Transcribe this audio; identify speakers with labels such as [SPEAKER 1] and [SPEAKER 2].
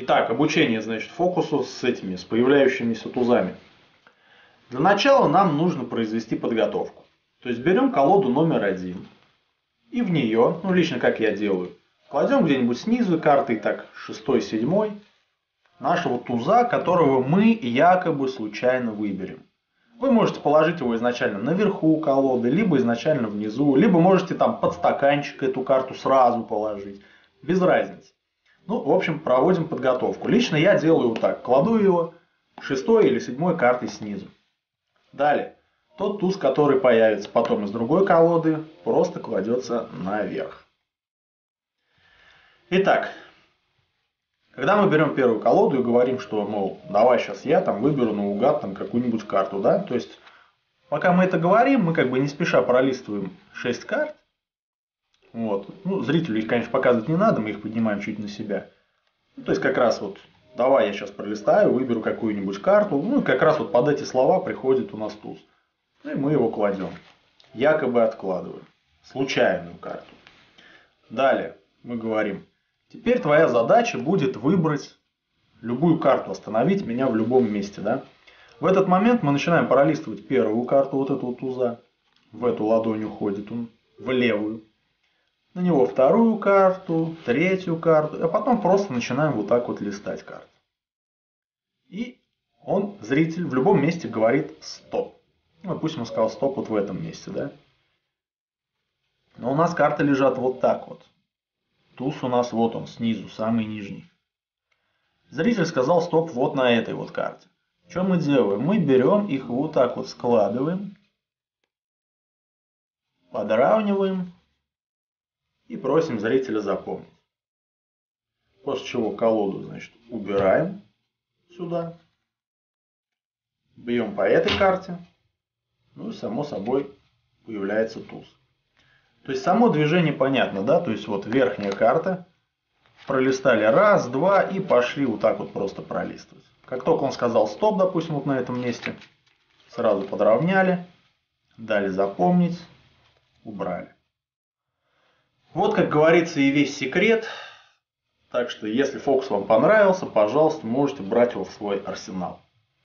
[SPEAKER 1] Итак, обучение, значит, фокусу с этими, с появляющимися тузами. Для начала нам нужно произвести подготовку. То есть берем колоду номер один и в нее, ну лично как я делаю, кладем где-нибудь снизу карты, так, шестой, седьмой, нашего туза, которого мы якобы случайно выберем. Вы можете положить его изначально наверху колоды, либо изначально внизу, либо можете там под стаканчик эту карту сразу положить. Без разницы. Ну, в общем, проводим подготовку. Лично я делаю вот так. Кладу его шестой или седьмой картой снизу. Далее. Тот туз, который появится потом из другой колоды, просто кладется наверх. Итак, когда мы берем первую колоду и говорим, что, мол, давай сейчас я там выберу наугад там какую-нибудь карту, да, то есть, пока мы это говорим, мы как бы не спеша пролистываем 6 карт, вот, ну, зрителю их, конечно, показывать не надо, мы их поднимаем чуть на себя, ну, то есть, как раз вот, давай я сейчас пролистаю, выберу какую-нибудь карту, ну, как раз вот под эти слова приходит у нас туз, ну, и мы его кладем, якобы откладываем, случайную карту. Далее мы говорим, Теперь твоя задача будет выбрать любую карту, остановить меня в любом месте. Да? В этот момент мы начинаем пролистывать первую карту вот этого туза. В эту ладонь уходит он, в левую. На него вторую карту, третью карту. А потом просто начинаем вот так вот листать карты. И он, зритель, в любом месте говорит стоп. Ну, допустим, он сказал стоп вот в этом месте, да? Но у нас карты лежат вот так вот. Туз у нас вот он, снизу, самый нижний. Зритель сказал стоп вот на этой вот карте. Что мы делаем? Мы берем их вот так вот складываем, подравниваем и просим зрителя запомнить. После чего колоду, значит, убираем сюда. Бьем по этой карте. Ну и само собой появляется туз. То есть само движение понятно, да? То есть вот верхняя карта, пролистали раз, два и пошли вот так вот просто пролистывать. Как только он сказал стоп, допустим, вот на этом месте, сразу подровняли, дали запомнить, убрали. Вот, как говорится, и весь секрет. Так что, если фокус вам понравился, пожалуйста, можете брать его в свой арсенал.